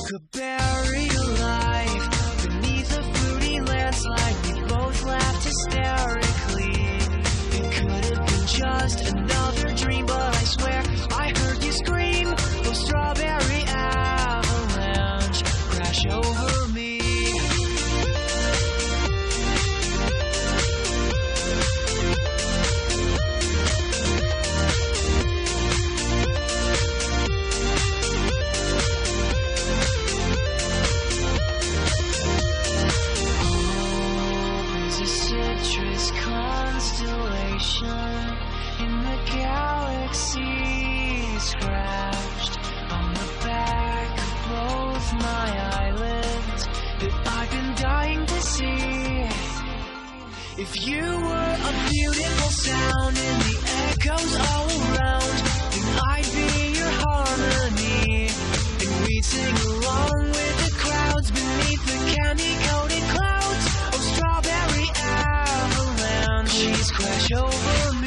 We woke up beneath a fruity landslide, we both laughed hysterically. My eyelids that I've been dying to see. If you were a beautiful sound in the echoes all around, then I'd be your harmony. And we'd sing along with the crowds beneath the candy coated clouds. of strawberry avalanches crash over.